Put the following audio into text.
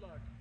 Good luck.